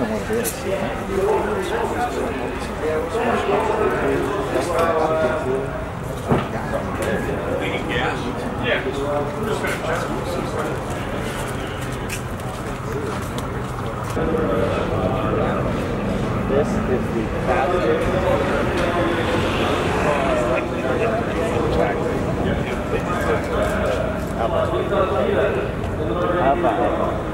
on what it is. This is the fastest. How about?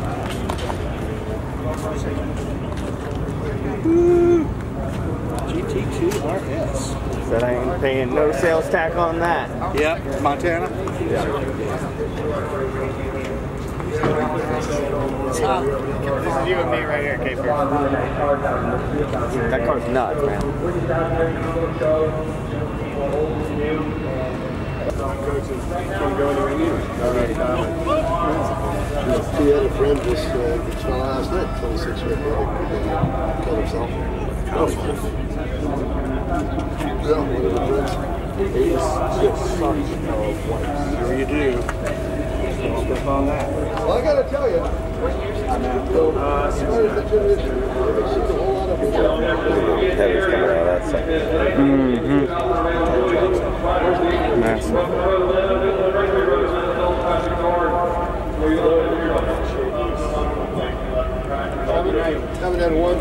GT2 RS. Said I ain't paying no sales tax on that. Yep, Montana. Yeah. This is you and me right here, Cape That car's nuts, man. He had a friend just uh, just fell last night, 26 year old, uh, killed himself. Oh, Yeah, one of the friends. Sure you do. Step on that. Well, I gotta tell you, uh, as far generation, I haven't seen a whole lot of them. Heavy's coming out of that side. Mm-hmm. Massive. Haven't had one,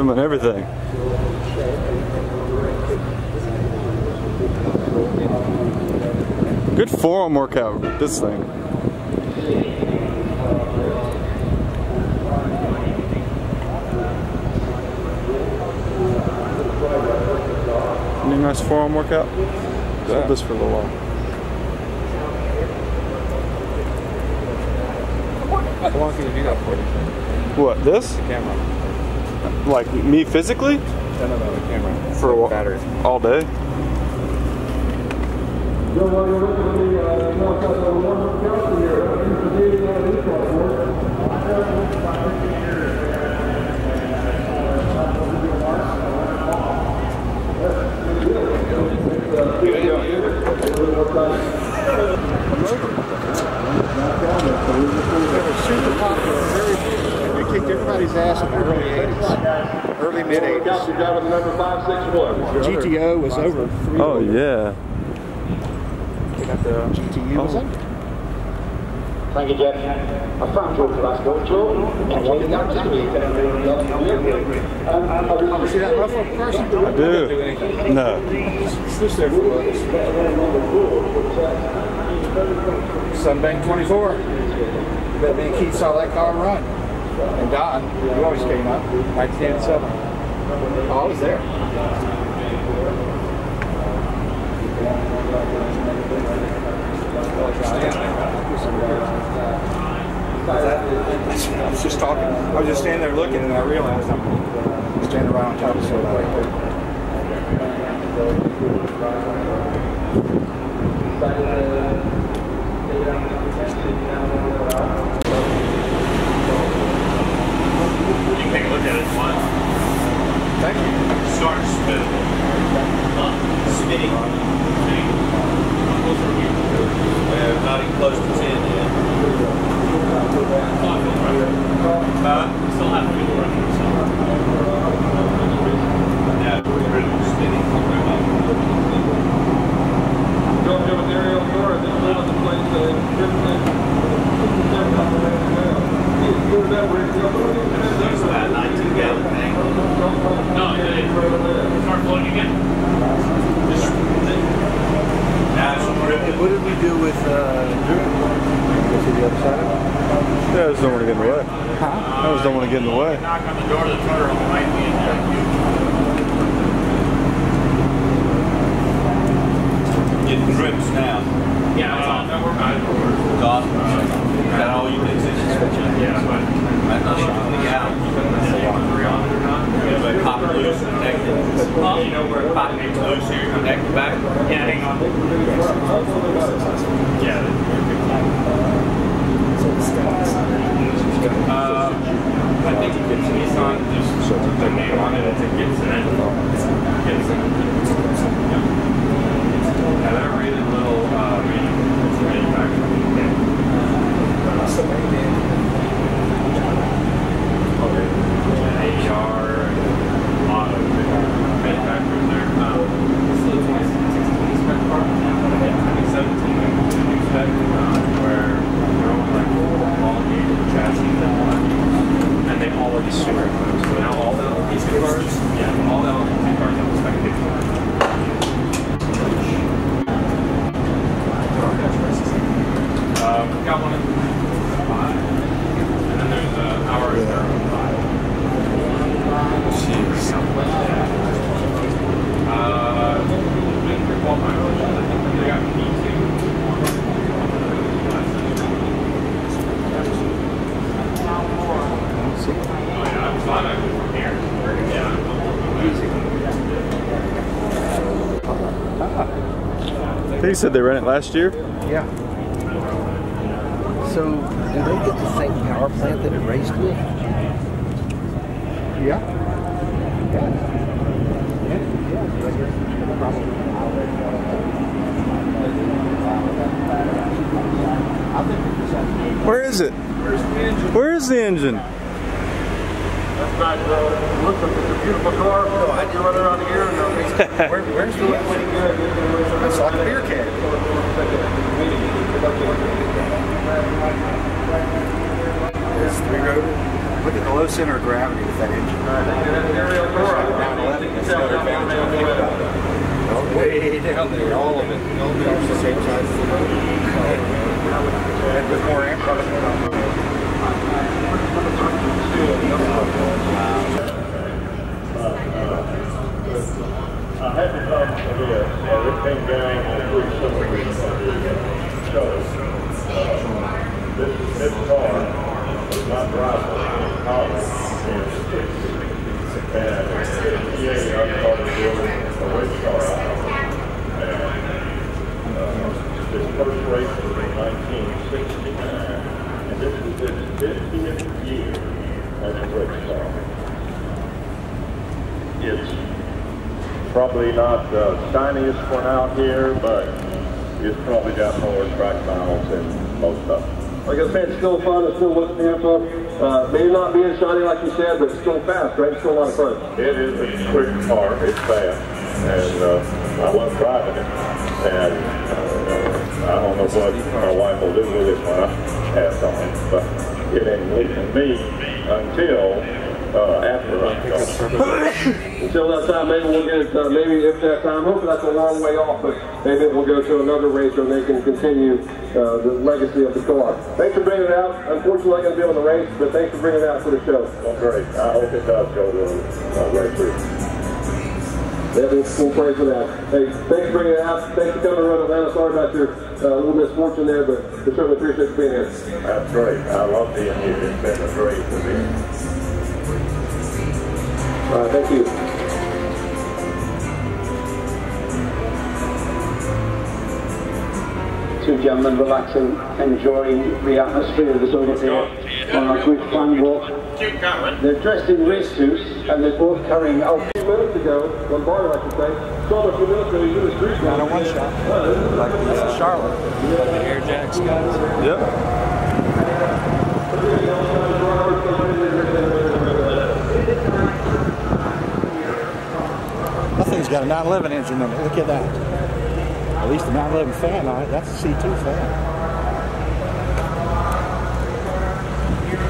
Yeah, filming everything. Good forearm workout, this thing. Any nice forearm workout? Hold this for a little while. How long can you do that for? What, this? Camera. Like me physically? No, no, no, the camera. For a while. Battery. All day? They were super popular. Very, they kicked everybody's ass in the early 80s. Early mid 80s. GTO was over. three Oh, yeah. they GTU was oh. under. Thank you, Jeff. Affirm to Glasgow, Joe. And what you got to do See that Buffalo person? I do. No. This there for Sunbank 24. That me and Keith saw that car run. And Don, you always came up, 1987. Oh, I was there. I was just talking. I was just standing there looking, and I realized I'm standing right on top of something right there. You can take a look at it once. Thank you. Start spinning. Uh, spinning. Spinning. Close from here. Uh, not even close to 10 yet. Five on right. Uh, still have to do the running. So. Yeah, we're ready to spinning. Don't give an aerial door, just live in the place that what did we do with uh, Drew? Was he the other side of it? Yeah, I just don't want to get in the way. Huh? I just don't want to get in the way. Knock on the door of the motorhome might be in there. Getting drips now. Yeah, well, no, we're not. God, is that all you think? Yeah, but. I'm not sure the gallon. Yeah, but pop it loose and connect it. Well, you know where pop it's loose here, connect it back. Yeah, hang on. Yeah. Um, I think it's Nissan, just their name on it, it's a Gibson engine. Gibson. Yeah. Yeah, they're really little, uh, manu- it's a manufacturing. Yeah, AER, and a lot of manufacturers there. Um, this is a 2016 spec car, and 2017 went to the new spec, uh, where they're only like all gauge chassis that one, and they all are super equipped. So now all the LPC cars, yeah, all the LPC cars have the spec kit. Um, we got one in five, and then there's uh, ours that are in five. Jeez. Uh, been pretty well mileage. I think they got P2. Oh, yeah, I'm glad I moved from here. They said they ran it last year. Yeah. So, do they get the same power plant that it raced with? Yeah. Yeah. Yeah, yeah. I guess probably. Where is it? Where is the engine? That's not, uh, looks like it's a beautiful car. No, I do run around here and uh, Where, where's the That's like a beer can. It's three rotor. Look at the low center of gravity with that engine. Down 11, it's another advantage I think about it. Way down there, all of it. All of it's the same size as the motor. And with more amp. I had to come this, and it came on three uh, this, car was not drivable yeah, I started building a race car out of it. And, uh, this first race was in nineteen sixty-nine, and this was his fiftieth year as a race car. It's probably not the shiniest one out here, but it's probably got more track miles than most of them. Like I said, it's still fun, it's still what's handful. Uh, maybe not being shiny like you said, but still fast, right? Still a lot of fun. It is a quick car, it's fast, and uh, I love driving it. And uh, I don't know what my wife will do with it when I pass on it, but it ain't leaving me until uh, after. Until that time, maybe we'll get it, uh, maybe if that time, hopefully that's a long way off, but maybe we'll go to another racer and they can continue uh, the legacy of the car. Thanks for bringing it out. Unfortunately, I'm going to be able the race, but thanks for bringing it out for the show. Well, great. I hope it does go to uh, right through. Yeah, we'll, we'll pray for that. Hey, thanks for bringing it out. Thanks for coming to Road Atlanta. Sorry about your uh, little misfortune there, but we certainly appreciate you being here. That's great. I love being here. It's been a great event. All right, thank you. Two gentlemen relaxing, enjoying the atmosphere that's over here on our quick fun walk. They're dressed in race suits and they're both carrying out. A few minutes ago, Lombardi, I should say, saw a few minutes ago, he did a street Got a one shot. Like the Charlotte. Like The Air Jacks guys. Yep. That thing's got a 911 engine in it. Look at that. At least a 911 fan on it. That's a C2 fan.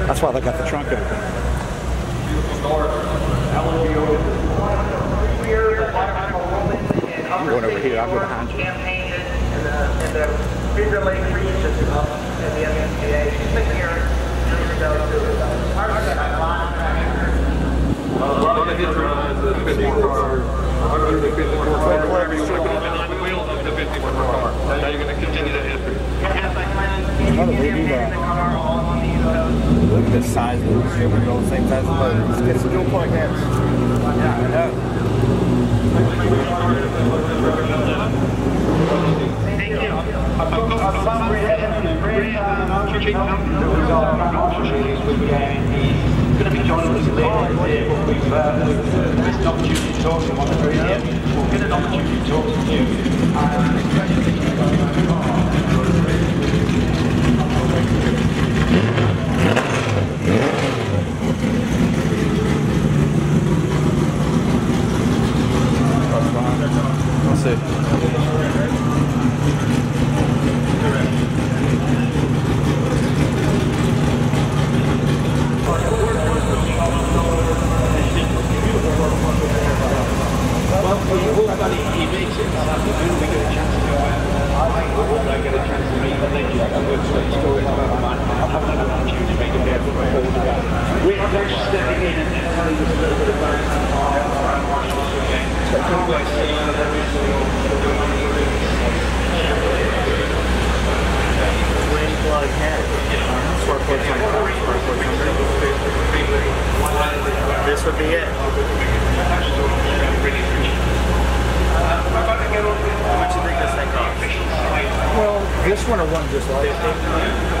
That's why they got the trunk open. I'm going over here. I'll go behind you. Finger Lake region of the MMTA. Six years ago to our Well, the history lines, the 54 car, under the 54 car, wherever you want to put behind the wheel of the 54 car. Now you're going to continue that history. Look at the size of the all the same size as the motor. It's dual point. Yeah, I know. But we've uh, missed an opportunity to talk to him on the here. We'll an opportunity to talk to you see. We're just stepping in and telling us a little bit about Rain plug head. Spark plugs on top, spark plugs under. This would be it. Well, this one or one just like it?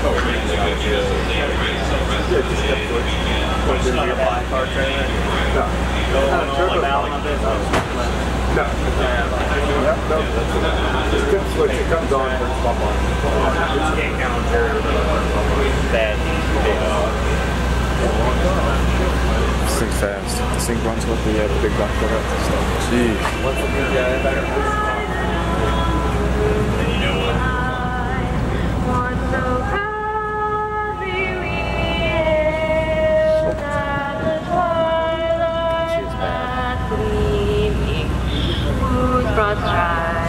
disregard. That's the current Oh, you've got a, a thermostat. Yeah, right here. Depends on what you've got. No, that's a little bit of That's already now. The thermostat's on the bottom. But it does have a thermostat. Turns on. Yeah, this would be. Yeah, just step switch. It's not a five car trailer. No. Not a turbo valve on this. No. No, no. Just step switch. It comes on when it's on. It's can't counter that. This thing fast. This thing runs with the, uh, the big block pickup. So, jeez. What's the big guy better? Broad strides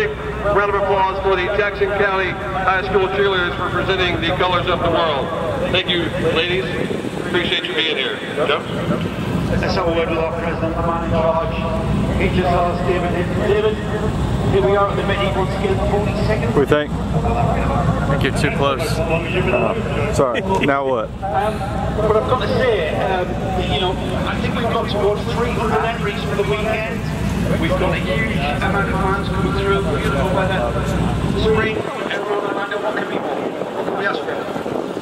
big round of applause for the Jackson County High School cheerleaders for presenting the colors of the world. Thank you, ladies. Appreciate you being here. Joe? Let's have a word with our president, the man in charge. He just asked David. David, here we are at the medieval skill 40 seconds. What do you think? I think you're too close. Sorry. now what? Um, but I've got to say, um, you know, I think we've got towards 300 entries for the weekend. We've got a huge amount of fans coming through. Beautiful weather. Spring. Everyone, Amanda, what can we want? What can we ask for?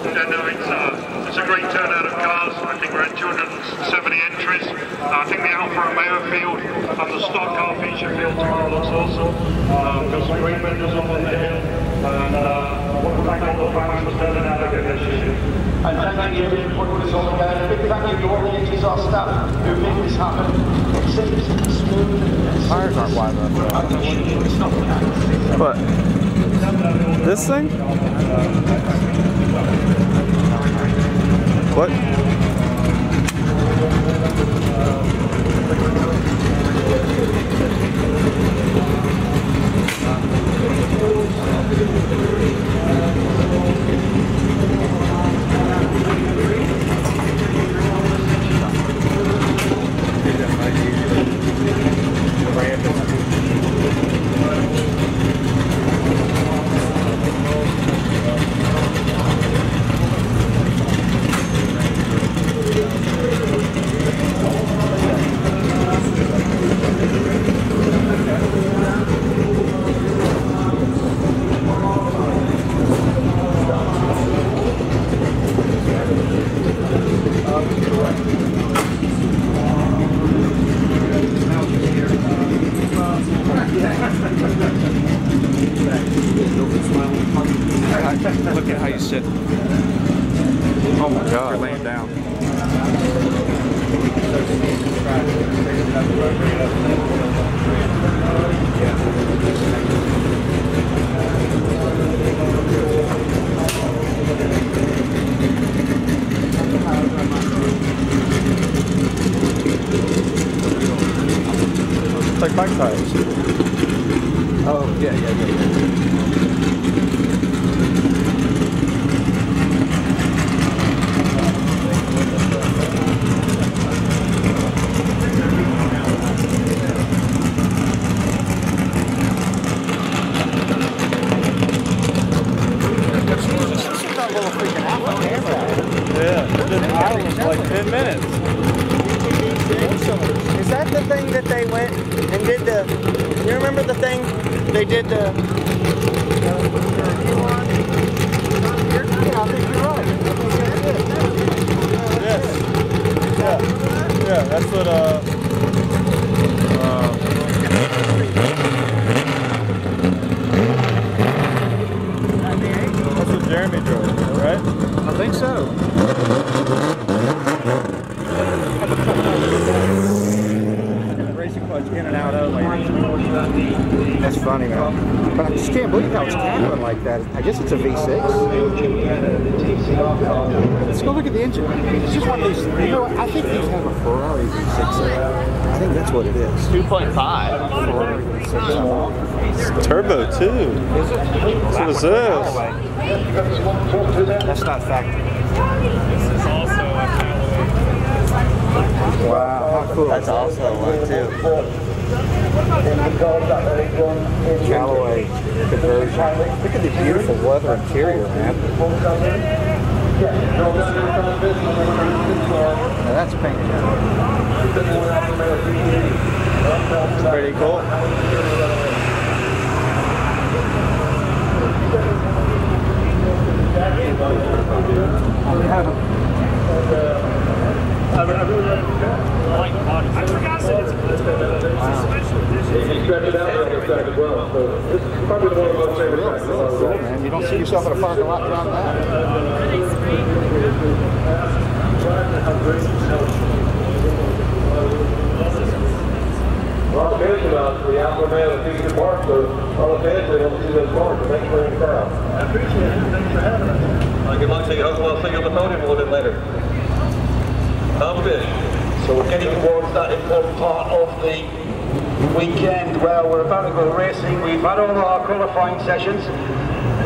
Yeah, no, it's, uh, it's a great turnout of cars. I think we're at 270 entries. Uh, I think the Alfa Romeo field and the stock car feature field tomorrow looks awesome. We've got some great vendors up on the hill. And uh, want to thank all the fans for turning out again this year. And thank you again for putting this all together. Big thank you to all the HSR staff who made this happen. It's safe, smooth, Tires aren't wide enough. But this thing? What? Look it's a V6. Let's go look at the engine. It's just one of these. You know, I think these have a Ferrari V6. in it. I think that's what it is. 2.5. Ferrari V6. Turbo too. Is it? So is this. That's not factory. This is also a Callaway. Wow, how cool. That's also one too. Callaway conversion. Look at the beautiful leather interior, man. Now that's painted. Pretty cool. Stretch it out it's as well. So this is probably one of my favorite man. You don't see yourself in a parking lot that. The Alpha Man Park, so all the fans they don't see those cars, but thanks for the crowd. I appreciate it. Thanks for having us. good luck to you. Hopefully I'll see you on the podium a little bit later. Tom Fish. So we're getting towards that important part of the weekend well, we're about to go racing. We've had all our qualifying sessions.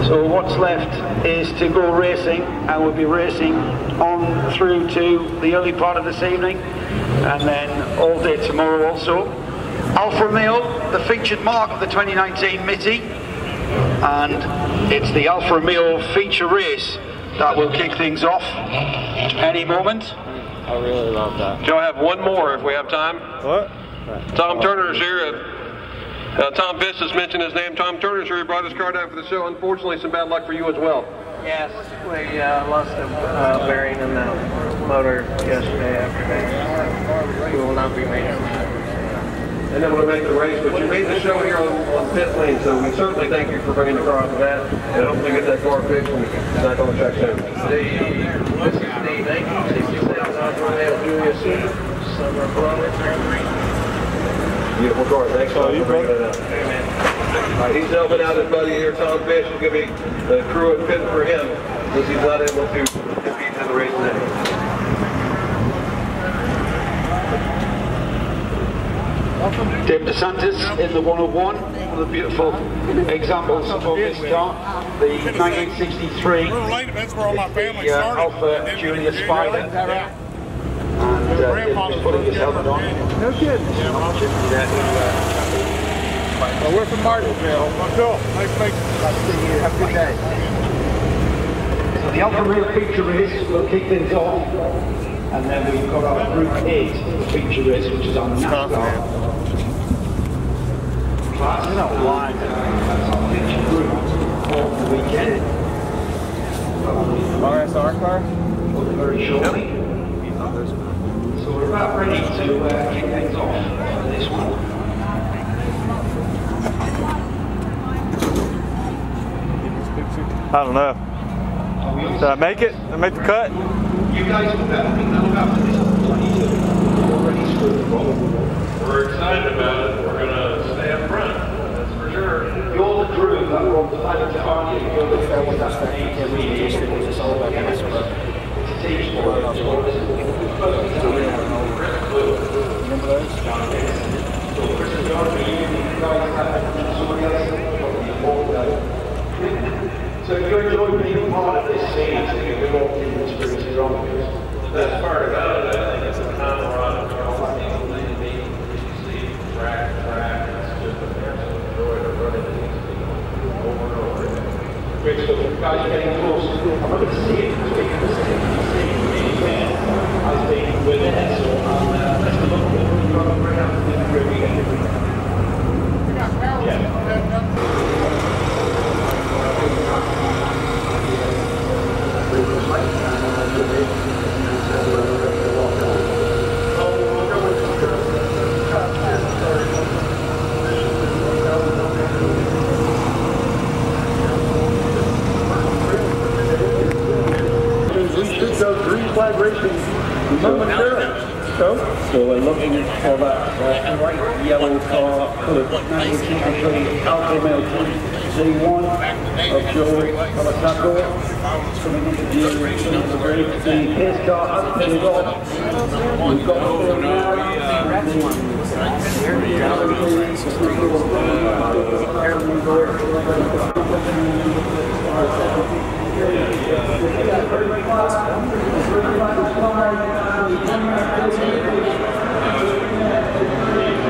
So what's left is to go racing and we'll be racing on through to the early part of this evening and then all day tomorrow also. Alfa Romeo, the featured mark of the 2019 Mitty and it's the Alfa Romeo feature race that will kick things off any moment. I really love that. Joe, I have one more if we have time. What? Tom Turner is here. Uh, uh, Tom Fish has mentioned his name. Tom Turner's here. He brought his car down for the show. Unfortunately, some bad luck for you as well. Yes, we uh, lost a uh, bearing in the motor yesterday afternoon. We will not be making that. and then we'll make the race. But you made the show here on, on pit lane, so we certainly thank you for bringing the car to that, and hopefully get that car fixed and back on the track soon. The, this is the 1967 Alfa Romeo Julius Summer Brother. Beautiful car. Thanks a lot for bringing that up. All right, he's helping out his buddy here, Tom Fish. He's going to be the crew of pitting for him since he's not able to compete in the race today. Dave DeSantis in the 101, one of the beautiful examples of this car, the 1963 That's where all my family the, uh, started. Alfa Junior Spider. Uh, helmet on. No kidding. Well, we're from Martinsville. Cool. Nice to meet you. Have a good day. So the Real feature race will kick things off. And then we've got our Group 8 feature race, which is on NASCAR. Class. You're not lying. That's our feature group for the weekend. RSR car? Very shortly. So we're about ready to uh, kick things off for this one. I don't know. Did I make it? Did I make the cut? You guys will definitely know about this opportunity. We're roll. We're excited about it. We're gonna stay up front. That's for sure. You're the crew that were on the planet to argue. You're the crew that need to read it. It's a team sport. So if you enjoy being part of this scene, so you can walk in the experience your own. The best part about it, I think, is the camaraderie. See track, track, it's just an absolute joy to run it. Great stuff. Guys, getting close. I'm going to see it. I'm going to see it. I'm it. It, so um, uh, let's look at it. You're going to bring out the great weekend. So green flag racing momentarily. So, So we're looking for that uh, yellow car for the 1963 Alfa Romeo C1 of Joe Calasacco. Coming into the the pace car has been off. We've got the I didn't either.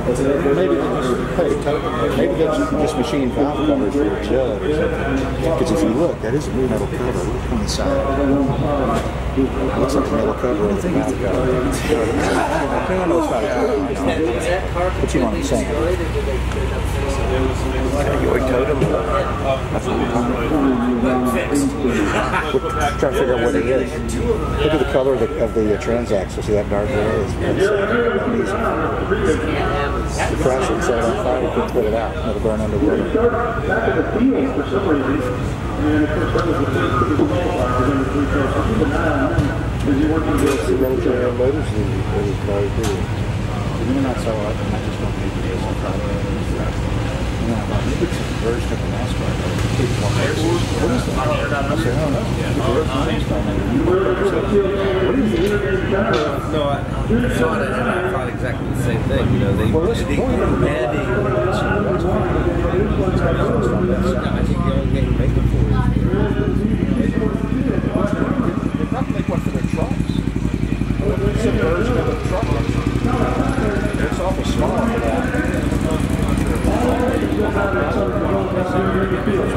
I saw Maybe they just, hey, maybe that's just machine valve covers for a jug or something. Because if you look, that is a metal cover. Look on the side. Looks like a metal cover with a valve cover. I know it's not a But you know what I'm saying. Your totem. That's what I'm We're trying to figure out what it is. Look at the color of the, of the uh, transaxle. See that dark gray? It's, it's, the crash would set it on fire. You couldn't put it out. It'll burn underwater. back in the field for some reason. And of course, that was the first of the qualifier for them three cars. So keep an eye on them as you're working with the military motors in the car too. You're not so up, and I just don't need to do some problem. You know, I think it's a version of the NASCAR. What is that? I said, I don't know. No, I saw it and I thought exactly the same thing. You know, they, Well, they demanding. I think the only thing They make one for trucks. It's a version of truck. It's awful small.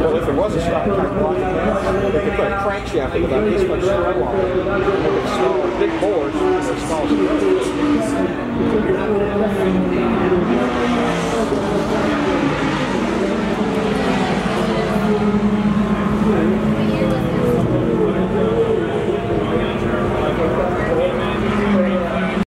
Well, if there was a stop they could put a crankshaft with about this much string on it big boards in small scale.